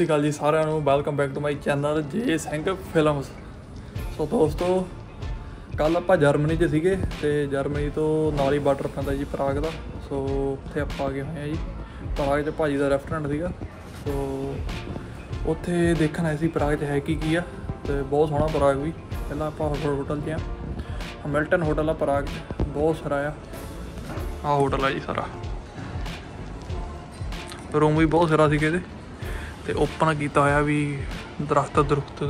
ਸ਼੍ਰੀ ਅਕਾਲ ਜੀ ਸਾਰਿਆਂ ਨੂੰ। Welcome back to my channel J Singh films ਸੋ ਦੋਸਤੋ ਕੱਲ ਆਪਾਂ ਜਰਮਨੀ 'ਚ ਸੀਗੇ ਤੇ ਜਰਮਨੀ ਤੋਂ ਨਾਲ ਹੀ ਬਾਰਡਰ ਪੈਂਦਾ ਜੀ ਪ੍ਰਾਗ ਦਾ। ਸੋ ਉੱਥੇ ਆਪਾਂ ਆ ਗਏ ਹੋਏ ਆ ਜੀ। ਪ੍ਰਾਗ 'ਚ ਭਾਜੀ ਦਾ ਰੈਸਟੋਰੈਂਟ ਸੀਗਾ। ਸੋ ਉੱਥੇ ਦੇਖਣ ਆਏ ਸੀ ਪ੍ਰਾਗ 'ਚ ਹੈ ਕੀ ਕੀ ਆ ਤੇ ਬਹੁਤ ਸੋਹਣਾ ਪ੍ਰਾਗ ਵੀ। ਪਹਿਲਾਂ ਆਪਾਂ ਹੋਟਲ ਹੋਟਲ 'ਚ ਆ। ਮਿਲਟਨ ਹੋਟਲ ਆ ਪ੍ਰਾਗ 'ਚ। ਬਹੁਤ ਸਾਰਾ ਆ। ਆ ਹੋਟਲ ਆ ਜੀ ਸਾਰਾ। ਰੂਮ ਵੀ ਬਹੁਤ ਸਾਰਾ ਸੀਗੇ ਇਹਦੇ। ਤੇ ਓਪਨ ਕੀਤਾ ਹੋਇਆ ਵੀ ਦਰਖਤ ਦਰਖਤ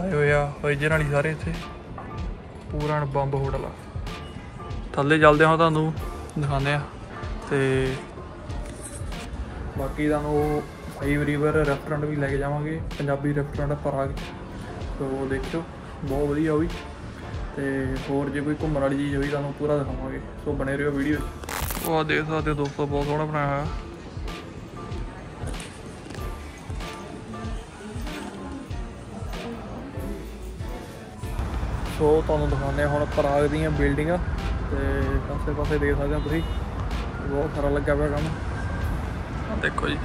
ਆਏ ਹੋਏ ਆ ਓਰੀਜਨਲ ਹੀ ਸਾਰੇ ਇੱਥੇ। ਪੂਰਾ ਬੰਬ ਹੋਟਲ ਆ ਥੱਲੇ ਚੱਲਦੇ ਹਾਂ ਤੁਹਾਨੂੰ, ਦਿਖਾਉਂਦੇ ਆ ਤੇ ਬਾਕੀ ਤੁਹਾਨੂੰ ਫਾਈਵ ਰਿਵਰ ਰੈਸਟੋਰੈਂਟ ਵੀ ਲੈ ਕੇ ਜਾਵਾਂਗੇ, ਪੰਜਾਬੀ ਰੈਸਟੋਰੈਂਟ ਪਰਾਗ ਸੋ ਦੇਖਿਓ, ਬਹੁਤ ਵਧੀਆ ਉਹ ਵੀ। ਤੇ ਹੋਰ ਜੇ ਕੋਈ ਘੁੰਮਣ ਵਾਲੀ ਚੀਜ਼ ਹੋਈ, ਤੁਹਾਨੂੰ ਪੂਰਾ ਦਿਖਾਵਾਂਗੇ। ਸੋ ਬਣੇ ਰਹੋ ਵੀਡੀਓ ਉਹ ਆ ਦੇਖ ਸਕਦੇ ਹੋ, ਦੋਸਤੋ, ਬਹੁਤ ਸੋਹਣਾ ਬਣਾਇਆ ਹੋਇਆ। ਸੋ ਤੁਹਾਨੂੰ ਦਿਖਾਉਂਦੇ ਹਾਂ ਹੁਣ ਪਰਾਗ ਦੀਆਂ ਬਿਲਡਿੰਗਾਂ ਤੇ ਪਾਸੇ ਪਾਸੇ ਦੇਖ ਸਕਦੇ ਹੋ ਤੁਸੀਂ। ਬਹੁਤ ਸਾਰਾ ਲੱਗਿਆ ਪਿਆ ਕੰਮ। ਆਹ ਦੇਖੋ ਜੀ।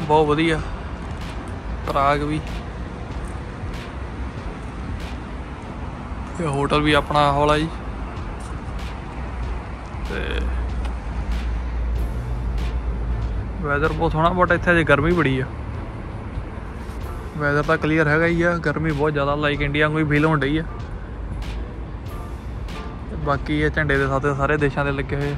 ਬਹੁਤ ਵਧੀਆ। ਪ੍ਰਾਗ ਵੀ। ਇਹ ਹੋਟਲ ਵੀ ਆਪਣਾ ਹੌਲਾ ਜੀ। ਤੇ ਵੈਦਰ ਬਹੁਤ ਸੋਹਣਾ ਬਟ ਇੱਥੇ ਅਜੇ ਗਰਮੀ ਬੜੀ ਆ। ਵੈਦਰ ਤਾਂ ਕਲੀਅਰ ਹੈਗਾ ਹੀ ਆ, ਗਰਮੀ ਬਹੁਤ ਜ਼ਿਆਦਾ ਲਾਈਕ ਇੰਡੀਆ ਨੂੰ ਹੀ ਫੀਲ ਹੋਣ ਡਈ ਆ। ਬਾਕੀ ਇਹ ਝੰਡੇ ਦੇ ਸਾਥੇ ਸਾਰੇ ਦੇਸ਼ਾਂ ਦੇ ਲੱਗੇ ਹੋਏ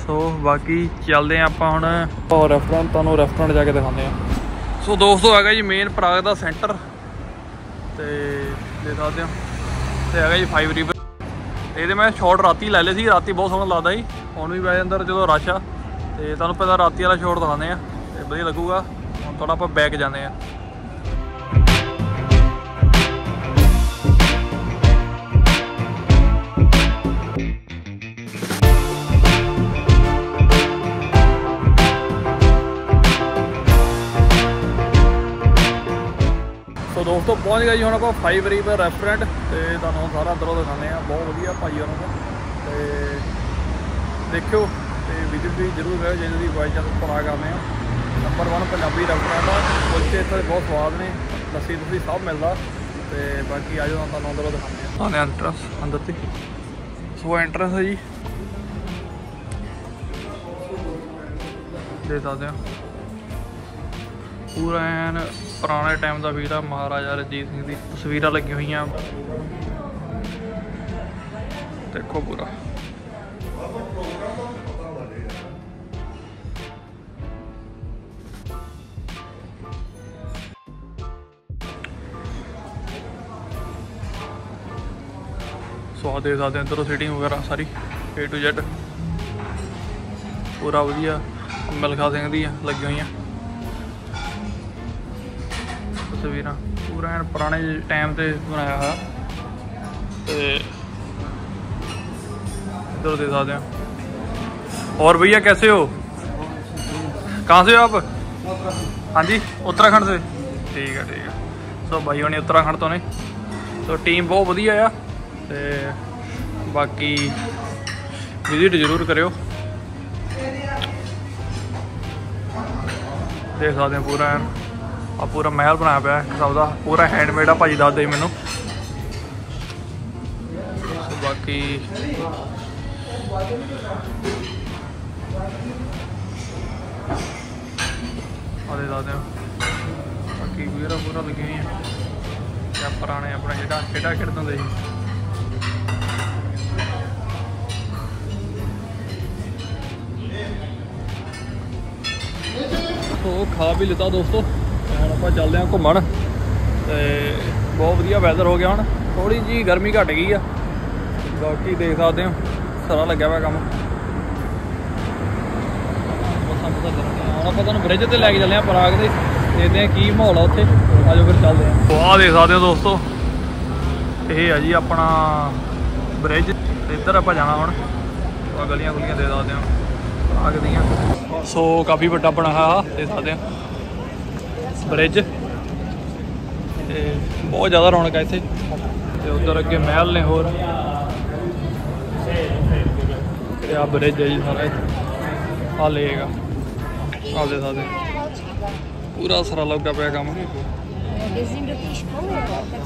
ਸੋ ਬਾਕੀ ਚੱਲਦੇ ਆ ਆਪਾਂ ਹੁਣ, ਉਹ ਰੈਸਟੋਰੈਂਟ ਤੁਹਾਨੂੰ ਰੈਸਟੋਰੈਂਟ ਜਾ ਕੇ ਦਿਖਾਉਂਦੇ ਆ। ਸੋ ਦੋਸਤੋ, ਹੈਗਾ ਜੀ ਮੇਨ ਪ੍ਰਾਗ ਦਾ ਸੈਂਟਰ ਤੇ ਦੇ ਸਕਦੇ ਹੋ ਤੇ ਹੈਗਾ ਜੀ 5 ਰਿਵਰ ਇਹਦੇ ਮੈਂ ਸ਼ਾਰਟ ਰਾਤੀ ਲੈ ਲਏ ਸੀ, ਰਾਤੀ ਬਹੁਤ ਸੋਹਣਾ ਲੱਗਦਾ ਜੀ ਹੁਣ ਵੀ ਵੈਸੇ ਅੰਦਰ ਜਦੋਂ ਰਸ਼ ਆ। ਤੇ ਤੁਹਾਨੂੰ ਪਹਿਲਾਂ ਰਾਤੀ ਵਾਲਾ ਸ਼ਾਰਟ ਦਿਖਾਉਂਦੇ ਆ। ਵਧੀਆ ਲੱਗੂਗਾ। ਹੁਣ ਥੋੜਾ ਆਪਾਂ ਬੈਕ ਜਾਂਦੇ ਆ ਸੋ ਦੋਸਤੋ, ਪਹੁੰਚ ਗਏ ਜੀ ਹੁਣ ਆਪਾਂ 5 ਰਿਵਰ ਰੈਸਟੋਰੈਂਟ ਤੇ ਤੁਹਾਨੂੰ ਹੁਣ ਸਾਰਾ ਅੰਦਰੋਂ ਦਿਖਾਉਂਦੇ ਆ ਬਹੁਤ ਵਧੀਆ ਭਾਈ ਉਹਨਾਂ ਦਾ। ਤੇ ਦੇਖਿਓ, ਤੇ ਵਿਜ਼ਿਟ ਵੀ ਜ਼ਰੂਰ ਕਰਿਓ ਜੇ ਤੁਸੀਂ ਬਾਈ ਚਾਂਸ ਉੱਪਰ ਆ ਗਏ ਆ ਨੰਬਰ 1 ਪੰਜਾਬੀ ਰੈਸਟੋਰੈਂਟ ਆ ਕੁਲਚੇ ਇੱਥੇ ਬਹੁਤ ਸਵਾਦ ਨੇ ਲੱਸੀ ਤੁਸੀਂ ਸਭ ਮਿਲਦਾ ਤੇ ਬਾਕੀ ਆ ਜਾਓ ਤੁਹਾਨੂੰ ਅੰਦਰੋਂ ਦਿਖਾਉਂਦੇ ਆ। ਆਨੇ ਐਂਟਰੈਂਸ ਅੰਦਰ ਤੇ। ਸੋ ਐਂਟਰੈਂਸ ਹੈ ਜੀ। ਦੇ ਸਕਦੇ ਆ ਪੂਰਾ ਐਨ ਪੁਰਾਣੇ ਟਾਈਮ ਦਾ ਵੀਰ ਆ ਮਹਾਰਾਜਾ ਰਣਜੀਤ ਸਿੰਘ ਦੀ ਤਸਵੀਰਾਂ ਲੱਗੀਆਂ ਹੋਈਆਂ। ਦੇਖੋ ਪੂਰਾ। ਸਵਾਦ ਦੇ ਸਕਦੇ ਅੰਦਰੋਂ ਸੀਟਿੰਗ ਵਗੈਰਾ ਸਾਰੀ A to Z ਪੂਰਾ ਵਧੀਆ ਮਿਲਖਾ ਸਿੰਘ ਦੀਆਂ ਲੱਗੀਆਂ ਹੋਈਆਂ ਤਸਵੀਰਾਂ ਪੂਰਾ ਐਨ ਪੁਰਾਣੇ ਟਾਈਮ ਤੇ ਬਣਾਇਆ ਹੋਇਆ ਤੇ इधर दे सकते हैं और भैया कैसे हो कहाँ से हो आप हाँ जी उत्तराखंड से ठीक है ठीक है ਸੋ ਭਾਈ ਹੋਣੀ ਉੱਤਰਾਖੰਡ ਤੋਂ ਨੇ ਸੋ ਟੀਮ ਬਹੁਤ ਵਧੀਆ ਆ ਤੇ ਬਾਕੀ ਵਿਜ਼ਿਟ ਜ਼ਰੂਰ ਕਰਿਓ। ਦੇਖ ਸਕਦੇ ਹੋ ਪੂਰਾ ਆ ਪੂਰਾ ਮਹਿਲ ਬਣਾਇਆ ਪਿਆ ਹੈ, ਸਭ ਦਾ ਪੂਰਾ ਹੈਂਡਮੇਡ ਆ, ਭਾਜੀ ਦੱਸਦੇ ਸੀ ਮੈਨੂੰ। ਬਾਕੀ ਆਦੇ ਦੱਸਦੇ ਹਾਂ ਬਾਕੀ ਵੀਰਾ ਪੂਰਾ ਲੱਗੀ ਹੋਈ ਹੈ ਪੁਰਾਣੇ ਆਪਣਾ ਜਿਹੜਾ ਖੇਡਾ ਖੇਡਦੇ ਹੁੰਦੇ ਸੀ। ਸੋ ਖਾ ਵੀ ਲਿੱਤਾ ਦੋਸਤੋ। ਹੁਣ ਆਪਾਂ ਚੱਲਦੇ ਹਾਂ ਘੁੰਮਣ। ਤੇ ਬਹੁਤ ਵਧੀਆ ਵੈਦਰ ਹੋ ਗਿਆ ਹੁਣ। ਥੋੜੀ ਜੀ ਗਰਮੀ ਘਟ ਗਈ ਆ। ਬਾਕੀ ਦੇਖ ਸਕਦੇ ਹੋ। ਸਾਰਾ ਲੱਗਿਆ ਹੋਇਆ ਕੰਮ। ਬੱਸਾਂ ਪਤਾ ਚੱਲਣੀਆਂ ਹੁਣ ਆਪਾਂ ਤੁਹਾਨੂੰ ਬ੍ਰਿਜ ਤੇ ਲੈ ਕੇ ਚੱਲੇ ਆ ਪਰਾਗ ਦੇ। ਦੇਖਦੇ ਆ ਕੀ ਮਾਹੌਲ ਆ ਉੱਥੇ। ਆਜੋ ਫਿਰ ਚੱਲਦੇ ਆ ਆਹ ਦੇਖ ਸਕਦੇ ਹੋ ਦੋਸਤੋ। ਇਹ ਆ ਜੀ ਆਪਣਾ ਬ੍ਰਿਜ ਇੱਧਰ ਆਪਾਂ ਜਾਣਾ ਹੁਣ। ਆ ਗਲੀਆਂ ਗੁਲੀਆਂ ਦੇ ਸਕਦੇ ਆ ਪਰਾਗ ਦੀਆਂ। ਸੋ ਕਾਫੀ ਵੱਡਾ ਬਣਾ ਹੋਇਆ ਦੇਖ ਸਕਦੇ ਆ ਬ੍ਰਿਜ ਤੇ ਬਹੁਤ ਜ਼ਿਆਦਾ ਰੌਣਕ ਹੈ ਇੱਥੇ। ਤੇ ਉਧਰ ਅੱਗੇ ਮਹਿਲ ਨੇ ਹੋਰ। ਤੇ ਆ ਬ੍ਰਿਜ ਹੈ ਜੀ ਸਾਰਾ। ਆ ਲੇਗਾ ਆ। ਦੇ ਸਕਦੇ ਪੂਰਾ ਸਾਰਾ ਲੱਗਾ ਪਿਆ ਕੰਮ।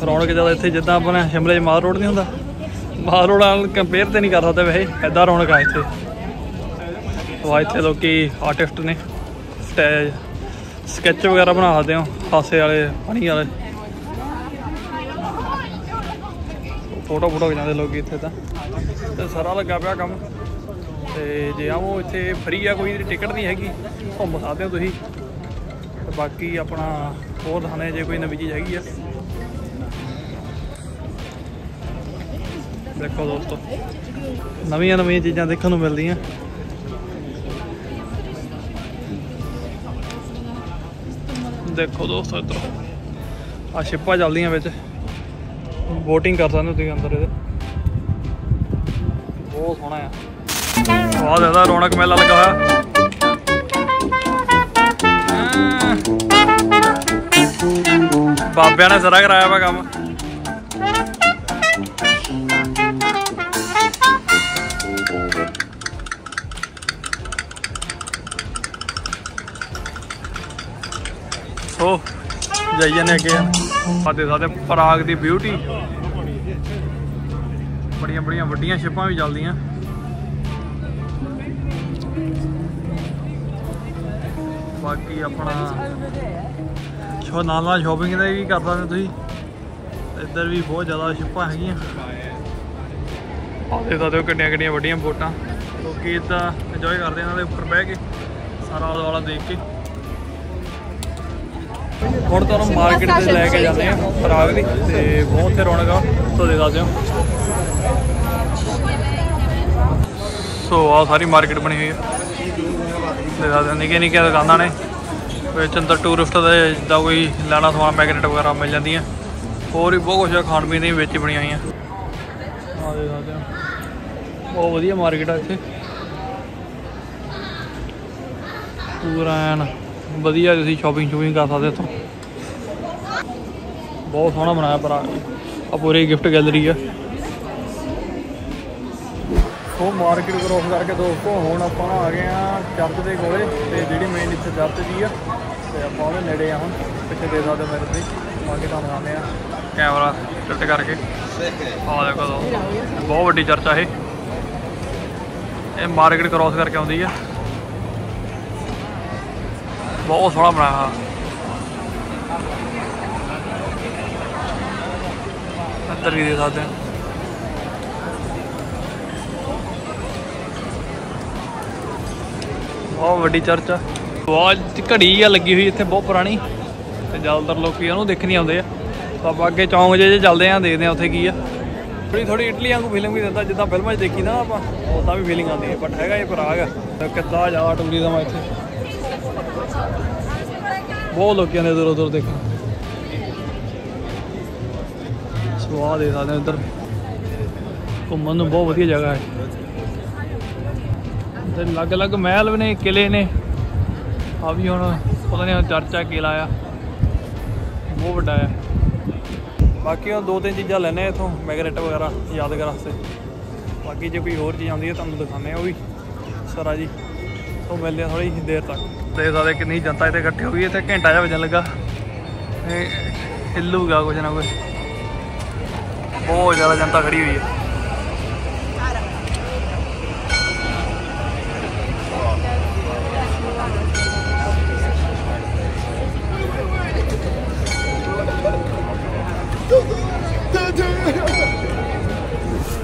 ਰੌਣਕ ਜ਼ਿਆਦਾ ਇੱਥੇ ਜਿੱਦਾਂ ਆਪਣਾ ਸ਼ਿਮਲੇ 'ਚ ਮਾਲ ਰੋਡ ਨਹੀਂ ਹੁੰਦਾ। ਮਾਲ ਰੋਡ ਨਾਲ ਕੰਪੇਅਰ ਤੇ ਨਹੀਂ ਕਰ ਸਕਦੇ ਵੈਸੇ। ਐਦਾਂ ਰੌਣਕ ਆ ਇੱਥੇ। ਵਾ ਇੱਥੇ ਲੋਕੀ ਆਰਟਿਸਟ ਨੇ। ਸਟੇਜ ਸਕੈਚ ਵਗੈਰਾ ਬਣਾ ਸਕਦੇ ਹੋ, ਹਾਸੇ ਵਾਲੇ ਪਾਣੀ ਵਾਲੇ। ਫੋਟੋ ਫੋਟੋ ਖਿਚਾਉਂਦੇ ਲੋਕੀ ਇੱਥੇ ਤਾਂ। ਤੇ ਸਾਰਾ ਲੱਗਾ ਪਿਆ ਕੰਮ। ਤੇ ਜੇ ਆਵੋ ਇੱਥੇ ਫ੍ਰੀ ਆ, ਕੋਈ ਟਿਕਟ ਨਹੀਂ ਹੈਗੀ, ਘੁੰਮ ਸਕਦੇ ਹੋ ਤੁਸੀਂ। ਤੇ ਬਾਕੀ ਆਪਣਾ ਹੋਰ ਦਿਖਾਣੇ ਜੇ ਕੋਈ ਨਵੀਂ ਚੀਜ਼ ਹੈਗੀ ਆ। ਦੇਖੋ ਦੋਸਤੋ ਨਵੀਆਂ ਨਵੀਆਂ ਚੀਜ਼ਾਂ ਦੇਖਣ ਨੂੰ ਮਿਲਦੀਆਂ। ਦੇਖੋ ਦੋਸਤੋ ਇੱਧਰ। ਆ ਸ਼ਿਪਾਂ ਚੱਲਦੀਆਂ ਵਿੱਚ। ਬੋਟਿੰਗ ਕਰ ਸਕਦੇ ਤੁਸੀਂ ਅੰਦਰ ਇਹਦੇ। ਬਹੁਤ ਸੋਹਣਾ ਆ। ਬਹੁਤ ਜ਼ਿਆਦਾ ਰੌਣਕ ਮੇਲਾ ਲੱਗਾ ਹੋਇਆ। ਬਾਬਿਆਂ ਨੇ ਸਾਰਾ ਕਰਾਇਆ ਵਾ ਕੰਮ। ਸੋ ਜਾਈ ਜਾਂਦੇ ਅੱਗੇ। ਆ ਸਾਡੇ ਪਰਾਗ ਦੀ ਬਿਊਟੀ ਬੜੀਆਂ ਬੜੀਆਂ ਵੱਡੀਆਂ ਸ਼ਿਪਾਂ ਵੀ ਚੱਲਦੀਆਂ। ਬਾਕੀ ਆਪਣਾ ਸ਼ੋ ਨਾਲ ਨਾਲ ਸ਼ਾਪਿੰਗ ਦਾ ਵੀ ਕਰ ਸਕਦੇ ਤੁਸੀਂ। ਇੱਧਰ ਵੀ ਬਹੁਤ ਜ਼ਿਆਦਾ ਸ਼ਿਪਾਂ ਹੈਗੀਆਂ। ਆਹ ਦੇਖ ਕਿੰਨੀਆਂ ਕਿੰਨੀਆਂ ਵੱਡੀਆਂ ਬੋਟਾਂ। ਲੋਕੀ ਇਦਾਂ ਇੰਜੋਏ ਕਰਦੇ ਇਹਨਾਂ ਦੇ ਉੱਪਰ ਬਹਿ ਕੇ। ਸਾਰਾ ਆਲਾ ਦੁਆਲਾ ਦੇਖ ਕੇ। ਹੁਣ ਤੁਹਾਨੂੰ ਮਾਰਕੀਟ ਤੇ ਲੈ ਕੇ ਜਾਂਦੇ ਆ ਪ੍ਰਾਗ ਦੀ। ਤੇ ਬਹੁਤ ਉੱਥੇ ਰੌਣਕ ਆ। ਦੇਖ ਸਕਦੇ ਹੋ ਸੋ ਆ ਸਾਰੀ ਮਾਰਕੀਟ ਬਣੀ ਹੋਈ ਹੈ ਦੇਖ ਸਕਦੇ ਹੋ ਨਿੱਕੇ ਨਿੱਕੇ ਦੁਕਾਨਾਂ ਨੇ। ਵਿੱਚ ਅੰਦਰ ਟੂਰਿਸਟ ਦੇ ਜਿੱਦਾਂ ਕੋਈ ਲੈਣਾ ਸਮਾਨ ਮੈਗਨੇਟ ਵਗੈਰਾ ਮਿਲ ਜਾਂਦੀਆਂ। ਹੋਰ ਵੀ ਬਹੁਤ ਕੁਝ ਖਾਣ ਪੀਣ ਦੀ ਵਿੱਚ ਬਣੀਆਂ ਹੋਈਆਂ। ਆ ਦੇਖ ਸਕਦੇ ਹੋ ਬਹੁਤ ਵਧੀਆ ਮਾਰਕੀਟ ਆ ਇੱਥੇ। ਪੂਰਾ ਐਨ ਵਧੀਆ ਤੁਸੀਂ ਸ਼ਾਪਿੰਗ ਸ਼ੂਪਿੰਗ ਕਰ ਸਕਦੇ ਇੱਥੋਂ। ਬਹੁਤ ਸੋਹਣਾ ਬਣਾਇਆ ਪਰ ਆ ਪੂਰੀ ਗਿਫਟ ਗੈਲਰੀ ਆ। ਸੋ ਮਾਰਕੀਟ ਕ੍ਰੋਸ ਕਰਕੇ ਦੋਸਤੋ, ਹੁਣ ਆਪਾਂ ਆ ਗਏ ਆ ਚਰਚ ਦੇ ਕੋਲੇ ਤੇ ਜਿਹੜੀ ਮੇਨ ਇੱਥੇ ਚਰਚ ਦੀ ਆ, ਤੇ ਆਪਾਂ ਉਹਦੇ ਨੇੜੇ ਆ ਹੁਣ, ਪਿੱਛੇ ਦੇ ਸਕਦੇ ਹੋ ਮੇਰੇ ਤੇ ਬਾਕੀ ਤੁਹਾਨੂੰ ਦਿਖਾਉਂਦੇ ਆ ਕੈਮਰਾ ਫਿੱਟ ਕਰਕੇ। ਆ ਦੇਖੋ ਦੋਸਤੋ ਬਹੁਤ ਵੱਡੀ ਚਰਚ ਆ ਇਹ। ਇਹ ਮਾਰਕੀਟ ਕ੍ਰੋਸ ਕਰਕੇ ਆਉਂਦੀ ਆ। ਬਹੁਤ ਸੋਹਣਾ ਬਣਾਇਆ ਅੰਦਰ ਵੀ ਦੇ ਸਕਦੇ ਹਾਂ। ਬਹੁਤ ਵੱਡੀ ਚਰਚ ਆ। ਬਹੁਤ ਘੜੀ ਆ ਲੱਗੀ ਹੋਈ ਇੱਥੇ, ਬਹੁਤ ਪੁਰਾਣੀ। ਤੇ ਜ਼ਿਆਦਾਤਰ ਲੋਕੀ ਉਹਨੂੰ ਦੇਖਣ ਆਉਂਦੇ ਆ। ਤਾਂ ਆਪਾਂ ਅੱਗੇ ਚੌਂਕ ਜੇ ਜੇ ਚੱਲਦੇ ਆ, ਦੇਖਦੇ ਆ ਉੱਥੇ ਕੀ ਆ। ਥੋੜੀ ਥੋੜੀ ਇਟਲੀ ਵਾਂਗੂ ਫਿਲਮ ਵੀ ਦਿੰਦਾ, ਜਿੱਦਾਂ ਫਿਲਮਾਂ 'ਚ ਦੇਖੀ ਨਾ ਆਪਾਂ ਉਦਾਂ ਵੀ ਫੀਲਿੰਗ ਆਉਂਦੀ ਹੈ ਬਟ ਹੈਗਾ ਇਹ ਪ੍ਰਾਗ। ਆ ਤੇ ਕਿੱਦਾਂ ਜ਼ਿਆਦਾ ਟੂਰਿਜ਼ਮ ਆ ਇੱਥੇ। ਬਹੁਤ ਲੋਕੀ ਆਉਂਦੇ ਦੂਰੋਂ ਦੂਰ ਦੇਖਣ। ਸਵਾਦ ਦੇ ਸਕਦੇ ਹੋ ਇੱਧਰ। ਘੁੰਮਣ ਨੂੰ ਬਹੁਤ ਵਧੀਆ ਜਗ੍ਹਾ ਹੈ। ਤੇ ਅਲੱਗ-ਅਲੱਗ ਮਹਿਲ ਵੀ ਨੇ ਕਿਲੇ ਨੇ। ਆ ਵੀ ਹੁਣ ਪਤਾ ਨਹੀਂ ਚਰਚਾ ਕਿਲਾ ਆ। ਬਹੁਤ ਵੱਡਾ ਆ। ਬਾਕੀ ਉਹ ਦੋ ਤਿੰਨ ਚੀਜ਼ਾਂ ਲੈਣੇ ਇਥੋਂ, ਮੈਗਨੇਟ ਵਗੈਰਾ, ਯਾਦਗਾਰ ਵਾਸਤੇ। ਬਾਕੀ ਜੇ ਕੋਈ ਹੋਰ ਚੀਜ਼ ਆਉਂਦੀ ਹੈ, ਤੁਹਾਨੂੰ ਦਿਖਾਉਂਦੇ ਆ ਉਹ ਵੀ। ਸਰਾ ਜੀ। ਉਹ ਮਿਲਦੇ ਆ ਥੋੜੀ ਦੇਰ ਤੱਕ। ਦੇਖ ਸਕਦੇ ਕਿੰਨੀ ਜਨਤਾ ਇੱਥੇ ਇਕੱਠੀ ਹੋ ਗਈ, ਇੱਥੇ ਘੰਟਾ ਜਿਹਾ ਵੱਜਣ ਲੱਗਾ। ਇਹ ਹਿੱਲੂਗਾ ਕੁਝ ਨਾ ਕੁਝ ਬਹੁਤ ਜ਼ਿਆਦਾ ਜਨਤਾ ਖੜੀ ਹੋਈ ਹੈ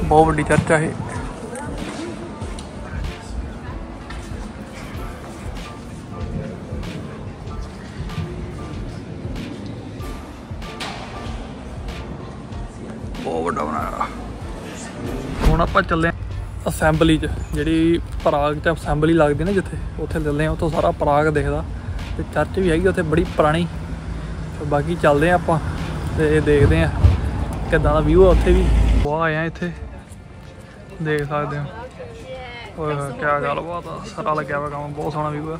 ਬਹੁਤ ਵੱਡੀ ਚਰਚਾ ਹੈ ਬਹੁਤ ਵੱਡਾ ਬਣਾਇਆ ਹੁਣ ਆਪਾਂ ਚੱਲੇ ਅਸੈਂਬਲੀ 'ਚ, ਜਿਹੜੀ ਪ੍ਰਾਗ 'ਚ ਅਸੈਂਬਲੀ ਲੱਗਦੀ ਨਾ ਜਿੱਥੇ, ਉੱਥੇ ਚੱਲੇ ਆ, ਉੱਥੋਂ ਸਾਰਾ ਪ੍ਰਾਗ ਦਿਖਦਾ। ਤੇ ਚਰਚ ਵੀ ਹੈਗੀ ਉੱਥੇ ਬੜੀ ਪੁਰਾਣੀ। ਤੇ ਬਾਕੀ ਚੱਲਦੇ ਆ ਆਪਾਂ, ਤੇ ਦੇਖਦੇ ਆ ਕਿੱਦਾਂ ਦਾ ਵਿਊ ਆ ਉੱਥੇ ਵੀ। ਬਹੁਤ ਆਏ ਆ ਇੱਥੇ, ਦੇਖ ਸਕਦੇ ਹੋ ਓਏ ਹੋਏ ਕੀ ਗੱਲਬਾਤ ਆ, ਸਾਰਾ ਲੱਗਿਆ ਹੋਇਆ ਕੰਮ, ਬਹੁਤ ਸੋਹਣਾ ਵਿਊ ਆ।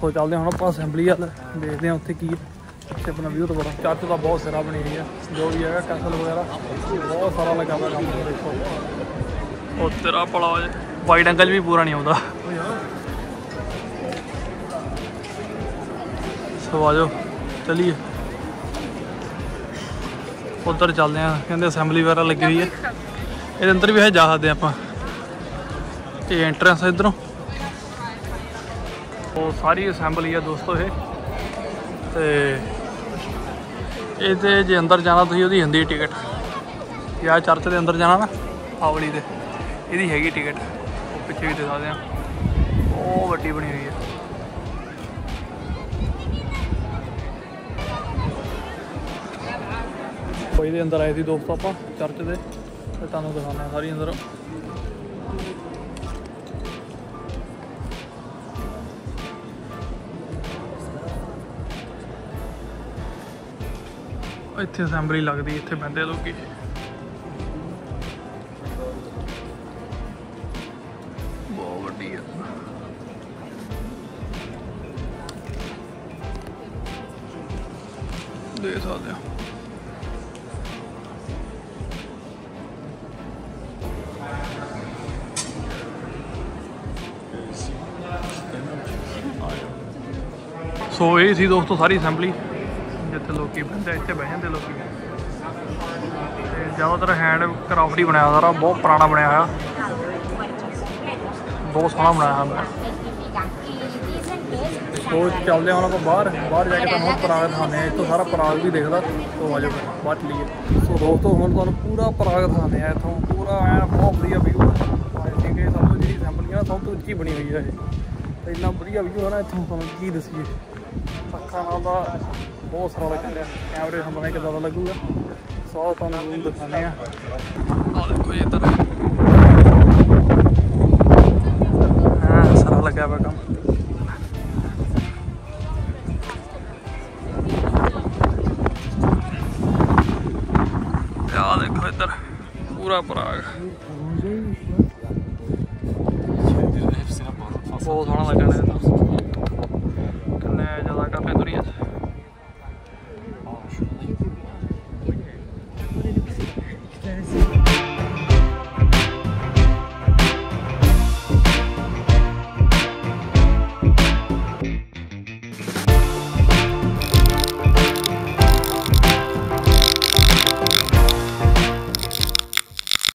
ਸੋ ਚੱਲਦੇ ਹਾਂ ਹੁਣ ਆਪਾਂ ਅਸੈਂਬਲੀ ਵੱਲ, ਦੇਖਦੇ ਆ ਉੱਥੇ ਕੀ ਹੈ ਇੱਥੇ ਆਪਣਾ ਵਿਊ ਤਾਂ ਬੜਾ। ਚਰਚ ਦਾ ਬਹੁਤ ਸਾਰਾ ਬਣੀ ਹੋਈ ਆ ਜੋ ਵੀ ਹੈਗਾ ਕੈਸਲ ਵਗੈਰਾ ਬਹੁਤ ਸਾਰਾ ਲੱਗਾ ਹੋਇਆ ਕੰਮ ਦੇਖੋ। ਉਹ ਤੇਰਾ ਹੋ ਜਾਏ ਵਾਈਡ ਐਂਗਲ ਵੀ ਪੂਰਾ ਨਹੀਂ ਆਉਂਦਾ। ਸੋ ਆਜੋ ਚਲੀਏ। ਉਧਰ ਚੱਲਦੇ ਆ ਕਹਿੰਦੇ ਅਸੈਂਬਲੀ ਵਗੈਰਾ ਲੱਗੀ ਹੋਈ ਹੈ। ਇਹਦੇ ਅੰਦਰ ਵੀ ਹੈ ਜਾ ਸਕਦੇ ਆਪਾਂ। ਇਹ ਐਂਟਰੈਂਸ ਹੈ ਇਧਰੋਂ। ਉਹ ਸਾਰੀ ਅਸੈਂਬਲੀ ਆ ਦੋਸਤੋ ਇਹ। ਤੇ ਇਹ ਤੇ ਜੇ ਅੰਦਰ ਜਾਣਾ ਤੁਸੀਂ, ਉਹਦੀ ਹੁੰਦੀ ਟਿਕਟ। ਜਾਂ ਚਰਚ ਦੇ ਅੰਦਰ ਜਾਣਾ ਨਾ ਆਵਲੀ ਦੇ। ਇਹਦੀ ਹੈਗੀ ਟਿਕਟ। ਪਿੱਛੇ ਵੀ ਦੇ ਸਕਦੇ ਆ ਉਹ ਵੱਡੀ ਬਣੀ ਹੋਈ ਹੈ। ਕੋਈ ਦੇ ਅੰਦਰ ਆਏ ਸੀ ਦੋਸਤ ਆਪਾਂ, ਚਰਚ ਦੇ। ਤੇ ਤੁਹਾਨੂੰ ਦਿਖਾਉਣਾ ਸਾਰੀ ਅੰਦਰ। ਇੱਥੇ ਅਸੈਂਬਲੀ ਲੱਗਦੀ, ਇੱਥੇ ਬਹਿੰਦੇ ਲੋਕੀ। ਬਹੁਤ ਵੱਡੀ ਆ। ਦੇ ਸਕਦੇ ਆ ਸੋ ਇਹ ਸੀ ਦੋਸਤੋ ਸਾਰੀ ਅਸੈਂਬਲੀ। ਜਿੱਥੇ ਲੋਕੀ ਬਹਿੰਦੇ ਇੱਥੇ ਬਹਿ ਜਾਂਦੇ ਲੋਕੀ। ਤੇ ਜ਼ਿਆਦਾਤਰ ਹੈਂਡ ਕਰਾਫਟ ਹੀ ਬਣਾਇਆ ਸਾਰਾ, ਬਹੁਤ ਪੁਰਾਣਾ ਬਣਿਆ ਹੋਇਆ। ਬਹੁਤ ਸੋਹਣਾ ਬਣਾਇਆ ਹੋਇਆ ਸੋ ਚੱਲਦੇ ਹਾਂ ਆਪਾਂ ਬਾਹਰ। ਬਾਹਰ ਜਾ ਕੇ ਤੁਹਾਨੂੰ ਪਰਾਗ ਦਿਖਾਉਂਦੇ ਆ ਇੱਥੋਂ ਸਾਰਾ ਪਰਾਗ ਵੀ ਦੇਖਦਾ। ਸੋ ਆਜੋ ਬਾਹਰ ਚਲੀਏ ਸੋ ਦੋਸਤੋ, ਹੁਣ ਤੁਹਾਨੂੰ ਪੂਰਾ ਪਰਾਗ ਦਿਖਾਉਂਦੇ ਆ ਇੱਥੋਂ। ਪੂਰਾ ਐਨ ਬਹੁਤ ਵਧੀਆ ਵਿਊ ਹੈ ਠੀਕ ਹੈ ਸਭ ਤੋਂ ਜਿਹੜੀ ਅਸੈਂਬਲੀ ਆ ਸਭ ਤੋਂ ਉੱਚੀ ਬਣੀ ਹੋਈ ਹੈ ਇਹ। ਇੰਨਾ ਵਧੀਆ ਵਿਊ ਹੈ ਨਾ, ਇੱਥੋਂ ਤੁਹਾਨੂੰ ਕੀ ਦੱਸੀਏ। ਅੱਖਾਂ ਨਾਲ ਤਾਂ ਬਹੁਤ ਸਾਰਾ ਲੱਗ ਰਿਹਾ। ਕੈਮਰੇ ਸਾਹਮਣੇ ਕਿੱਦਾਂ ਦਾ ਲੱਗੂਗਾ। ਸੋ ਤੁਹਾਨੂੰ ਦਿਖਾਉਂਦੇ ਆ ਆ ਦੇਖੋ ਇੱਧਰ। ਹਾਂ ਸਾਰਾ ਲੱਗਿਆ ਹੋਇਆ ਕੰਮ। ਆਹ ਦੇਖੋ ਇੱਧਰ ਪੂਰਾ ਪਰਾਗ। ਬਹੁਤ ਸੋਹਣਾ ਲੱਗਣ